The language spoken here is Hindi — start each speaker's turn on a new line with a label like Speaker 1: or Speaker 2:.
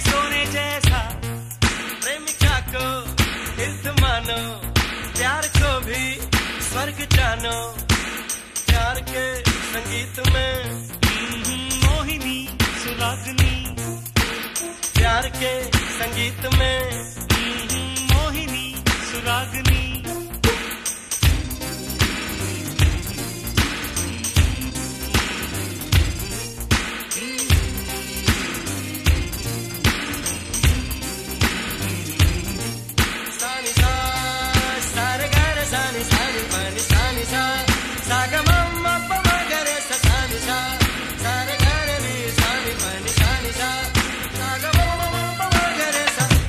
Speaker 1: सोने जैसा।
Speaker 2: प्रेमिका को हित मानो? प्यार को भी स्वर्ग जानो। प्यार के संगीत में।
Speaker 1: हम्म, मोहिनी, सुरागनी।
Speaker 2: प्यार के संगीत में। understand.